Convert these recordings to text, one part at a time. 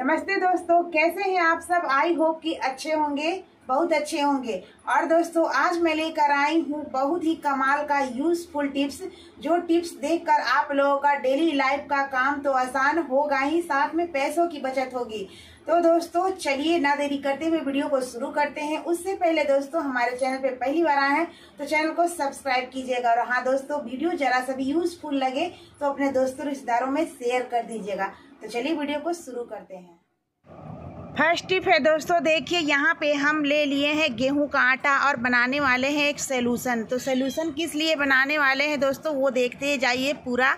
नमस्ते दोस्तों कैसे हैं आप सब? आई होप कि अच्छे होंगे। बहुत अच्छे होंगे। और दोस्तों, आज मैं लेकर आई हूँ बहुत ही कमाल का यूजफुल टिप्स जो टिप्स देखकर आप लोगों का डेली लाइफ का काम तो आसान होगा ही, साथ में पैसों की बचत होगी। तो दोस्तों, चलिए ना देरी करते हुए वीडियो को शुरू करते हैं। उससे पहले दोस्तों, हमारे चैनल पे पहली बार आए हैं तो चैनल को सब्सक्राइब कीजिएगा। और हाँ दोस्तों, वीडियो जरा सा भी यूजफुल लगे तो अपने दोस्तों रिश्तेदारों में शेयर कर दीजिएगा। तो चलिए वीडियो को शुरू करते हैं। फ़र्स्ट टिप है दोस्तों, देखिए यहाँ पे हम ले लिए हैं गेहूँ का आटा और बनाने वाले हैं एक सोलूसन तो सोलूसन किस लिए बनाने वाले हैं दोस्तों, वो देखते जाइए पूरा।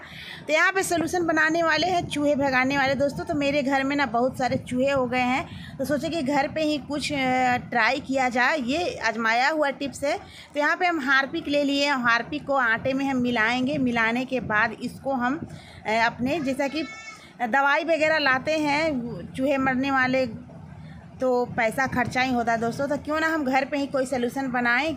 तो यहाँ पे सोलूसन बनाने वाले हैं, चूहे भगाने वाले। दोस्तों तो मेरे घर में ना बहुत सारे चूहे हो गए हैं। तो सोचे कि घर पे ही कुछ ट्राई किया जाए। ये आजमाया हुआ टिप्स है। तो यहाँ पर हम हारपिक ले लिए हैं। हारपिक को आटे में हम मिलाएँगे। मिलाने के बाद इसको हम अपने जैसा कि दवाई वगैरह लाते हैं, चूहे मरने वाले तो पैसा खर्चा ही होता है दोस्तों तो क्यों ना हम घर पे ही कोई सोल्यूशन बनाएँ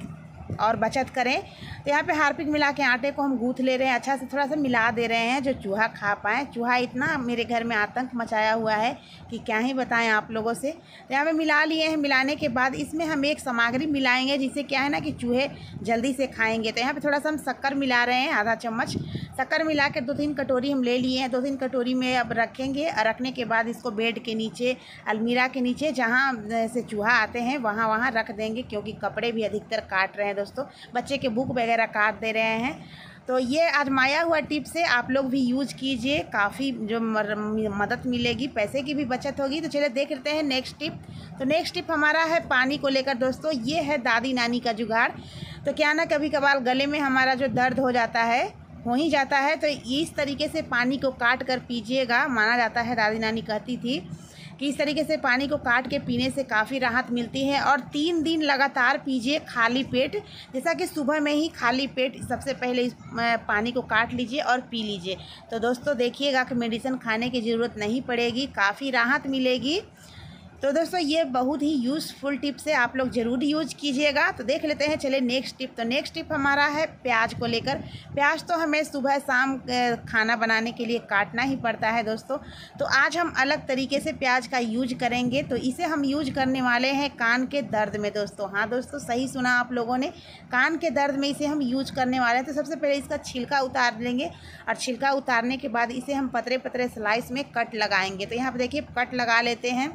और बचत करें। तो यहाँ पे हारपिक मिला के आटे को हम गूँथ ले रहे हैं अच्छा से थोड़ा सा मिला दे रहे हैं, जो चूहा खा पाए। चूहा इतना मेरे घर में आतंक मचाया हुआ है कि क्या ही बताएँ आप लोगों से। तो यहाँ पे मिला लिए हैं, मिलाने के बाद इसमें हम एक सामग्री मिलाएँगे जिससे क्या है ना कि चूहे जल्दी से खाएँगे। तो यहाँ पर थोड़ा सा हम शक्कर मिला रहे हैं, आधा चम्मच। शक्कर मिला के दो तीन कटोरी हम ले लिए हैं। दो तीन कटोरी में अब रखेंगे। और रखने के बाद इसको बेड के नीचे, अलमीरा के नीचे, जहाँ से चूहा आते हैं, वहाँ वहाँ रख देंगे, क्योंकि कपड़े भी अधिकतर काट रहे हैं दोस्तों। बच्चे के बुक वगैरह काट दे रहे हैं। तो ये आजमाया हुआ टिप से आप लोग भी यूज़ कीजिए। काफ़ी जो मदद मिलेगी, पैसे की भी बचत होगी। तो चलिए देख लेते हैं नेक्स्ट टिप। तो नेक्स्ट टिप हमारा है पानी को लेकर दोस्तों। ये है दादी नानी का जुगाड़। तो क्या ना कभी कभार गले में हमारा जो दर्द हो जाता है हो ही जाता है। तो इस तरीके से पानी को काट कर पीजिएगा, माना जाता है दादी नानी कहती थी कि इस तरीके से पानी को काट के पीने से काफ़ी राहत मिलती है और तीन दिन लगातार पीजिए खाली पेट। जैसा कि सुबह में ही खाली पेट सबसे पहले इस पानी को काट लीजिए और पी लीजिए। तो दोस्तों, देखिएगा कि मेडिसिन खाने की ज़रूरत नहीं पड़ेगी, काफ़ी राहत मिलेगी। तो दोस्तों, ये बहुत ही यूज़फुल टिप्स है आप लोग ज़रूर यूज़ कीजिएगा। तो देख लेते हैं चले नेक्स्ट टिप तो नेक्स्ट टिप हमारा है प्याज को लेकर। प्याज तो हमें सुबह शाम खाना बनाने के लिए काटना ही पड़ता है दोस्तों। तो आज हम अलग तरीके से प्याज का यूज़ करेंगे। तो इसे हम यूज़ करने वाले हैं कान के दर्द में दोस्तों। हाँ दोस्तों, सही सुना आप लोगों ने। कान के दर्द में इसे हम यूज़ करने वाले हैं। तो सबसे पहले इसका छिलका उतार लेंगे और छिलका उतारने के बाद इसे हम पतरे पतरे स्लाइस में कट लगाएँगे। तो यहाँ पर देखिए कट लगा लेते हैं।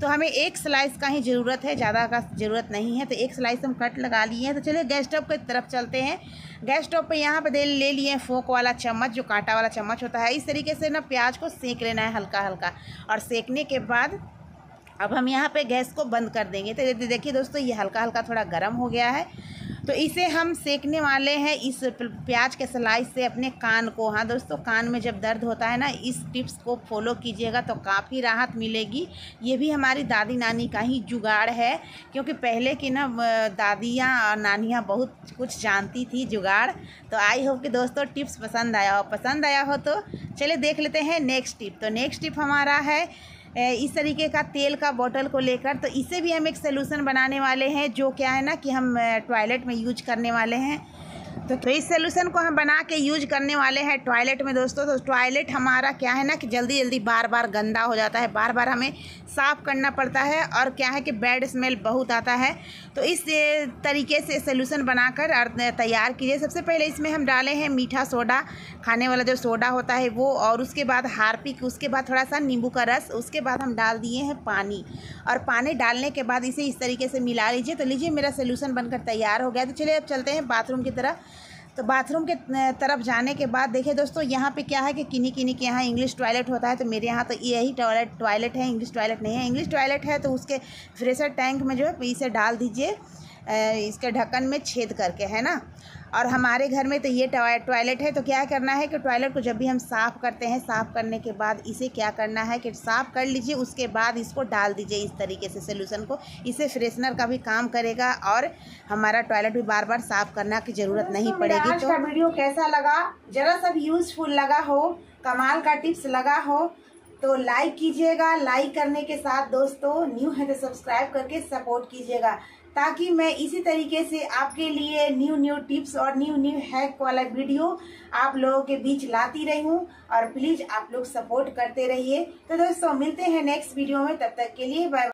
तो हमें एक स्लाइस का ही ज़रूरत है, ज़्यादा का ज़रूरत नहीं है तो एक स्लाइस हम कट लगा लिए हैं। तो चलिए गैस स्टोव की तरफ़ चलते हैं। गैस स्टोव पे यहाँ पर दे ले लिए फोक वाला चम्मच, जो कांटा वाला चम्मच होता है। इस तरीके से ना प्याज को सेक लेना है हल्का हल्का, और सेकने के बाद अब हम यहाँ पर गैस को बंद कर देंगे। तो देखिए दोस्तों, ये हल्का हल्का थोड़ा गर्म हो गया है। तो इसे हम सेकने वाले हैं इस प्याज के स्लाइस से अपने कान को। हाँ दोस्तों, कान में जब दर्द होता है ना, इस टिप्स को फॉलो कीजिएगा तो काफ़ी राहत मिलेगी। ये भी हमारी दादी नानी का ही जुगाड़ है, क्योंकि पहले की ना दादियाँ और नानियाँ बहुत कुछ जानती थी जुगाड़। तो आई होप कि दोस्तों टिप्स पसंद आया हो। पसंद आया हो तो चलिए देख लेते हैं नेक्स्ट टिप तो नेक्स्ट टिप हमारा है इस तरीके का तेल का बॉटल को लेकर तो इसे भी हम एक सोल्यूशन बनाने वाले हैं, जो क्या है ना कि हम टॉयलेट में यूज़ करने वाले हैं। तो, तो इस सोल्यूशन को हम बना के यूज़ करने वाले हैं टॉयलेट में दोस्तों। तो टॉयलेट हमारा क्या है ना कि जल्दी जल्दी बार बार गंदा हो जाता है। बार बार हमें साफ़ करना पड़ता है और क्या है कि बैड स्मेल बहुत आता है। तो इस तरीके से सोल्यूशन बनाकर तैयार कीजिए। सबसे पहले इसमें हम डाले हैं मीठा सोडा। खाने वाला जो सोडा होता है वो और उसके बाद हारपिक उसके बाद थोड़ा सा नींबू का रस उसके बाद हम डाल दिए हैं पानी। और पानी डालने के बाद इसे इस तरीके से मिला लीजिए। तो लीजिए मेरा सोल्यूशन बनकर तैयार हो गया। तो चलिए अब चलते हैं बाथरूम की तरफ़। तो बाथरूम के तरफ़ जाने के बाद देखिए दोस्तों, यहाँ पे क्या है कि किन्हीं किन्हीं के यहाँ इंग्लिश टॉयलेट होता है तो मेरे यहाँ तो यही टॉयलेट टॉयलेट है इंग्लिश टॉयलेट नहीं है। इंग्लिश टॉयलेट है तो उसके फ्रेशर टैंक में जो है, इसे डाल दीजिए इसके ढक्कन में छेद करके, है ना? और हमारे घर में तो ये टॉयलेट है तो क्या करना है कि टॉयलेट को जब भी हम साफ़ करते हैं साफ़ करने के बाद इसे क्या करना है कि साफ़ कर लीजिए उसके बाद इसको डाल दीजिए इस तरीके से सोल्यूशन को। इसे फ्रेशनर का भी काम करेगा और हमारा टॉयलेट भी बार बार साफ़ करना की ज़रूरत नहीं पड़ेगी। तो वीडियो कैसा लगा? ज़रा सब यूज़फुल लगा हो कमाल का टिप्स लगा हो तो लाइक कीजिएगा। लाइक करने के साथ दोस्तों न्यू है तो सब्सक्राइब करके सपोर्ट कीजिएगा। ताकि मैं इसी तरीके से आपके लिए न्यू न्यू टिप्स और न्यू न्यू हैक वाला वीडियो आप लोगों के बीच लाती रही। हूँ और प्लीज़ आप लोग सपोर्ट करते रहिए। तो दोस्तों, मिलते हैं नेक्स्ट वीडियो में। तब तक के लिए बाय